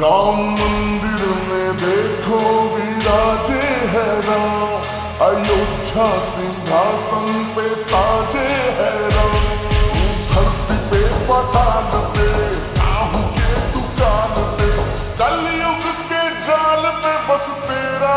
राम मंदिर में देखो विराजे है राम अयोध्या सिंहासन पे साजे है राम धरती पे के दुकान पे। कलयुग के जाल पे बस तेरा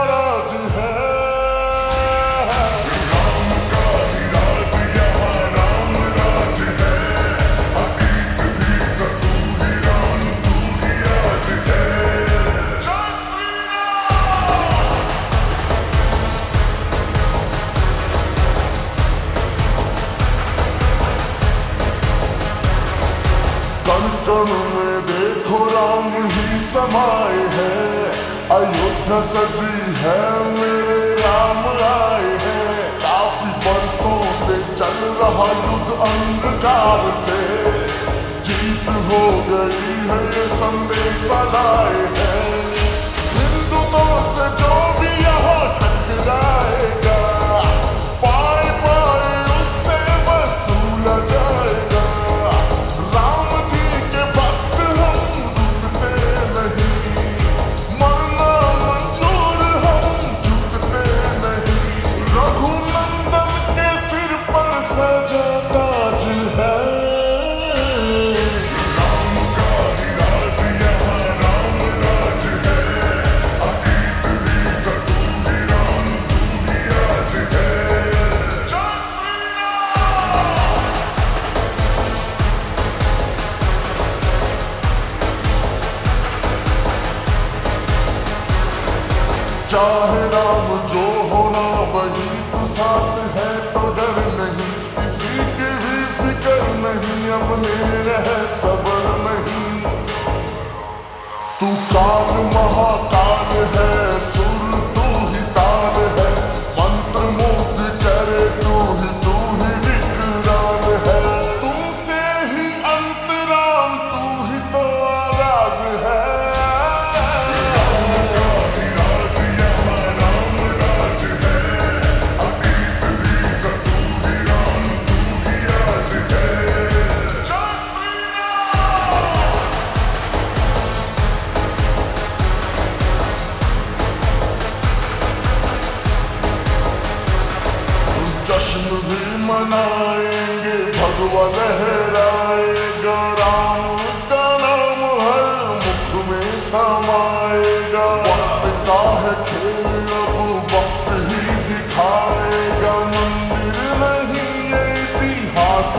कण कण में देखो राम ही समाये है। अयोध्या सजी है, मेरे राम आए है। काफ़ी बरसों से चल रहा युद्ध अंधकार से। जीत हो गई है ये संदेश लाए हैं। चाहे राम जो होना वही तो साथ है तो डर नहीं। किसी की भी फ़िक्र नहीं, अपने रह सबर नहीं। तू काल महाकाल मनाएँगे भगवा लहराएगा, राम का नाम हर मुख में समाएगा। वक्त का है खेल, अब वक्त ही दिखाएगा। मंदिर नहीं इतिहास